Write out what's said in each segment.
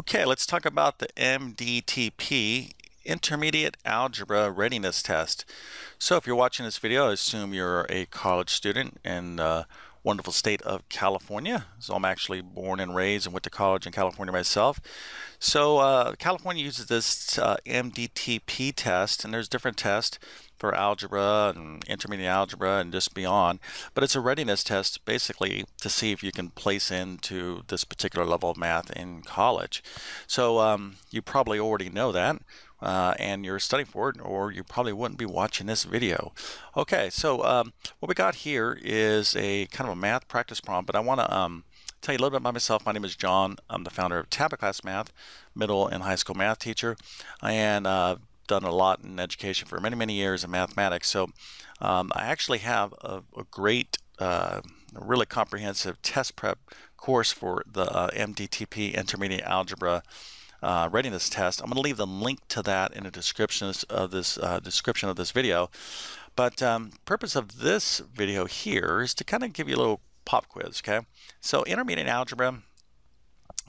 Okay, let's talk about the MDTP Intermediate Algebra Readiness Test. So if you're watching this video, I assume you're a college student and the wonderful state of California. So I'm actually born and raised and went to college in California myself. So uh, California uses this uh, MDTP test, and there's different tests for algebra and intermediate algebra and just beyond. But it's a readiness test basically to see if you can place into this particular level of math in college. So um, you probably already know that. Uh, and you're studying for it, or you probably wouldn't be watching this video. Okay, so um, what we got here is a kind of a math practice problem, but I want to um, tell you a little bit about myself. My name is John. I'm the founder of TabletClass Math, middle and high school math teacher, and uh, done a lot in education for many, many years in mathematics. So um, I actually have a, a great, uh, really comprehensive test prep course for the uh, MDTP Intermediate Algebra uh, readiness test. I'm going to leave the link to that in the description of this uh, description of this video. But um, purpose of this video here is to kind of give you a little pop quiz. Okay, so intermediate algebra.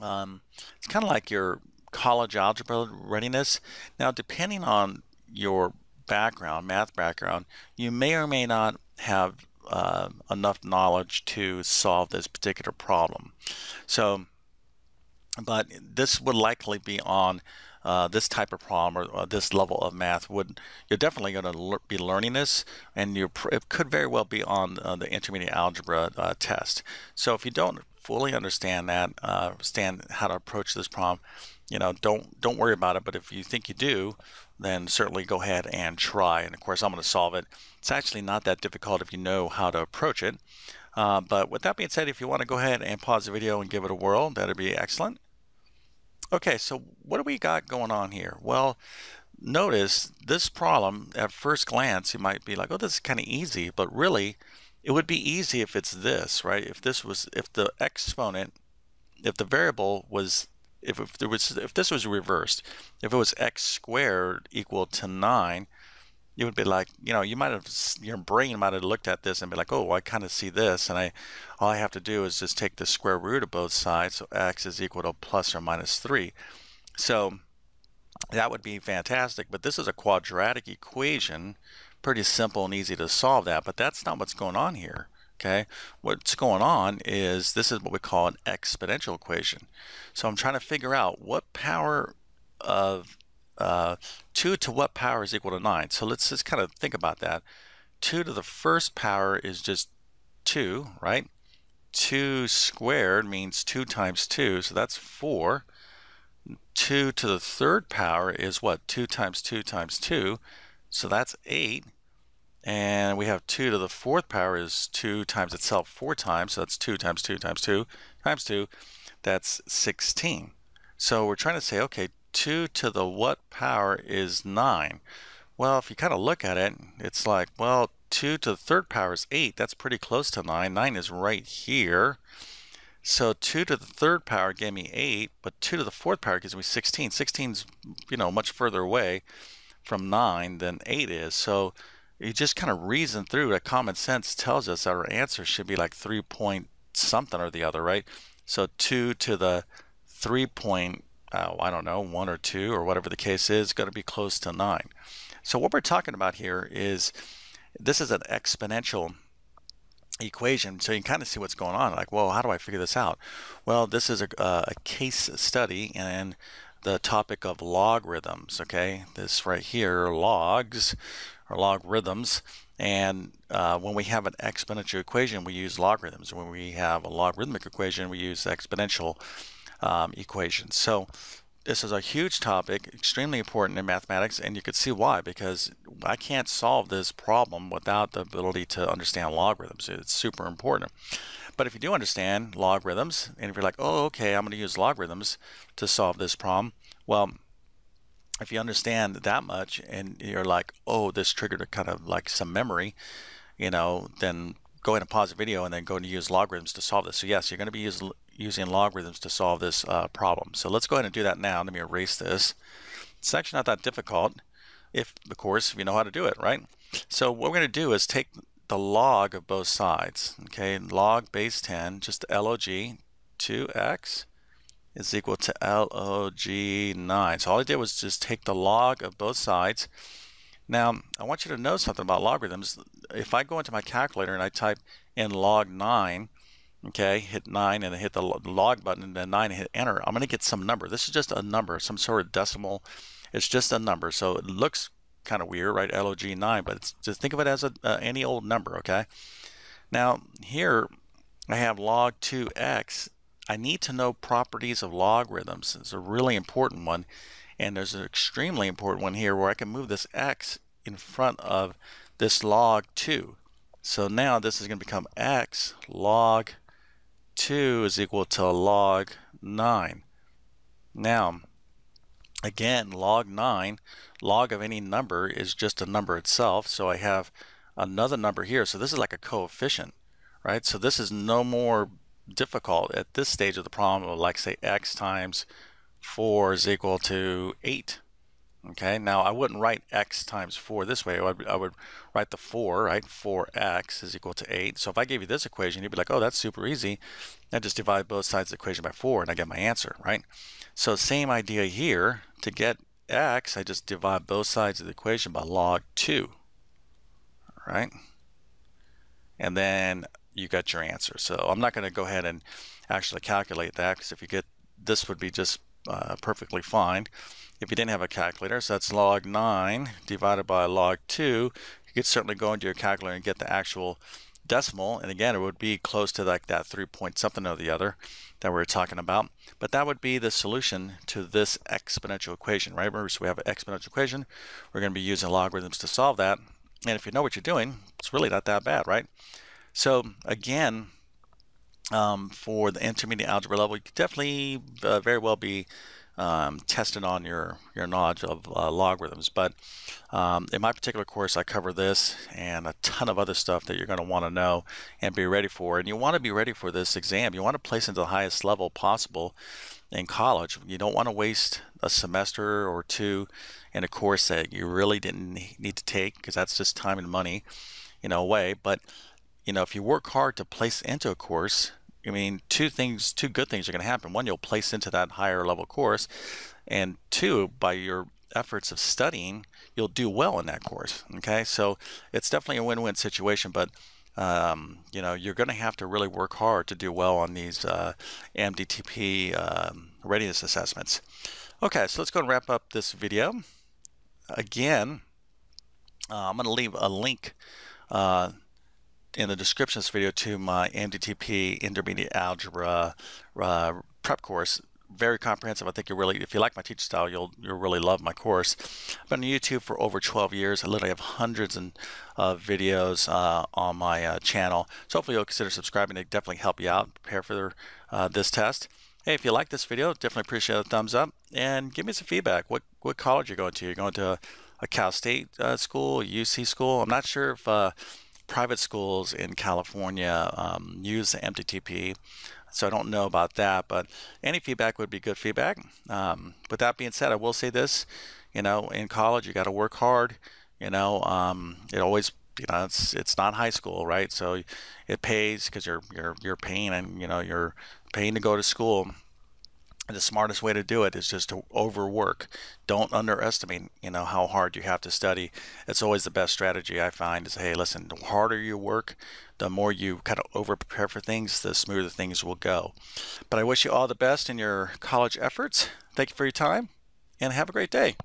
Um, it's kind of like your college algebra readiness. Now, depending on your background, math background, you may or may not have uh, enough knowledge to solve this particular problem. So, but this would likely be on uh, this type of problem or, or, this level of math would you're definitely going to be learning this and you it could very well be on uh, the intermediate algebra uh, test so if you don't fully understand that uh, understand how to approach this problem you know, don't don't worry about it. But if you think you do, then certainly go ahead and try. And of course, I'm going to solve it. It's actually not that difficult if you know how to approach it. Uh, but with that being said, if you want to go ahead and pause the video and give it a whirl, that'd be excellent. Okay, so what do we got going on here? Well, notice this problem at first glance, you might be like, oh, this is kind of easy, but really it would be easy if it's this, right? If this was, if the exponent, if the variable was if, if there was if this was reversed, if it was x squared equal to nine, you would be like, you know, you might have your brain might have looked at this and be like, oh, I kind of see this, and I all I have to do is just take the square root of both sides, so x is equal to plus or minus three. So that would be fantastic. But this is a quadratic equation, pretty simple and easy to solve that. But that's not what's going on here. Okay, what's going on is this is what we call an exponential equation. So I'm trying to figure out what power of uh, 2 to what power is equal to 9. So let's just kind of think about that. 2 to the first power is just 2, right? 2 squared means 2 times 2, so that's 4. 2 to the third power is what? 2 times 2 times 2, so that's 8. And we have 2 to the fourth power is 2 times itself 4 times. So that's 2 times 2 times 2 times 2. That's 16. So we're trying to say, okay, 2 to the what power is 9? Well, if you kind of look at it, it's like, well, 2 to the third power is 8. That's pretty close to 9. 9 is right here. So 2 to the third power gave me 8, but 2 to the fourth power gives me 16. 16 is, you know, much further away from 9 than 8 is. So you just kind of reason through it. Common sense tells us that our answer should be like three point something or the other, right? So two to the three point, uh, I don't know, one or two or whatever the case is, going to be close to nine. So what we're talking about here is this is an exponential equation so you can kind of see what's going on like well how do I figure this out well this is a, a case study and the topic of logarithms okay this right here logs or logarithms. And uh, when we have an exponential equation, we use logarithms. When we have a logarithmic equation, we use exponential um, equations. So this is a huge topic, extremely important in mathematics, and you could see why, because I can't solve this problem without the ability to understand logarithms. It's super important. But if you do understand logarithms, and if you're like, oh, okay, I'm going to use logarithms to solve this problem, well, if you understand that much and you're like, oh, this triggered a kind of like some memory, you know, then go ahead and pause the video and then go and use logarithms to solve this. So yes, you're going to be use, using logarithms to solve this uh, problem. So let's go ahead and do that now. Let me erase this. It's actually not that difficult if, of course, if you know how to do it, right? So what we're going to do is take the log of both sides, okay? Log base 10, just log 2x is equal to log9. So all I did was just take the log of both sides. Now, I want you to know something about logarithms. If I go into my calculator and I type in log 9, okay, hit 9 and hit the log button and then 9 and hit enter, I'm going to get some number. This is just a number, some sort of decimal. It's just a number. So it looks kind of weird, right? LOG9, but just think of it as a, uh, any old number, okay? Now, here I have log 2x. I need to know properties of logarithms. It's a really important one. And there's an extremely important one here where I can move this x in front of this log 2. So now this is going to become x log 2 is equal to log 9. Now, again, log 9, log of any number is just a number itself. So I have another number here. So this is like a coefficient, right? So this is no more difficult at this stage of the problem, like say x times 4 is equal to 8. Okay, now I wouldn't write x times 4 this way. I would, I would write the 4, right? 4x is equal to 8. So if I gave you this equation, you'd be like, oh, that's super easy. I just divide both sides of the equation by 4 and I get my answer, right? So same idea here. To get x, I just divide both sides of the equation by log 2, right? And then you got your answer. So I'm not going to go ahead and actually calculate that because if you get this would be just uh, perfectly fine if you didn't have a calculator. So that's log 9 divided by log 2. You could certainly go into your calculator and get the actual decimal. And again, it would be close to like that 3 point something or the other that we are talking about. But that would be the solution to this exponential equation, right? So we have an exponential equation. We're going to be using logarithms to solve that. And if you know what you're doing, it's really not that bad, right? So again, um, for the intermediate algebra level, you could definitely uh, very well be um, tested on your, your knowledge of uh, logarithms. But um, in my particular course, I cover this and a ton of other stuff that you're going to want to know and be ready for. And you want to be ready for this exam. You want to place into the highest level possible in college. You don't want to waste a semester or two in a course that you really didn't need to take because that's just time and money, you know, away. But you know, if you work hard to place into a course, I mean, two things, two good things are going to happen. One, you'll place into that higher level course, and two, by your efforts of studying, you'll do well in that course. Okay, so it's definitely a win-win situation, but um, you know, you're going to have to really work hard to do well on these uh, MDTP um, readiness assessments. Okay, so let's go and wrap up this video. Again, uh, I'm going to leave a link uh, in the description of this video to my MDTP Intermediate Algebra uh, prep course. Very comprehensive. I think you really, if you like my teaching style, you'll you'll really love my course. I've been on YouTube for over 12 years. I literally have hundreds of uh, videos uh, on my uh, channel. So hopefully you'll consider subscribing. It definitely help you out prepare for uh, this test. Hey, if you like this video, definitely appreciate a thumbs up and give me some feedback. What what college you're going to? You're going to a Cal State uh, school, UC school. I'm not sure if private schools in California um, use the MDTP, so I don't know about that, but any feedback would be good feedback. Um, with that being said, I will say this, you know, in college you got to work hard. You know, um, it always, you know, it's it's not high school, right? So it pays because you're you're you're paying and you know you're paying to go to school the smartest way to do it is just to overwork. Don't underestimate, you know, how hard you have to study. It's always the best strategy I find is, hey, listen, the harder you work, the more you kind of over prepare for things, the smoother things will go. But I wish you all the best in your college efforts. Thank you for your time and have a great day.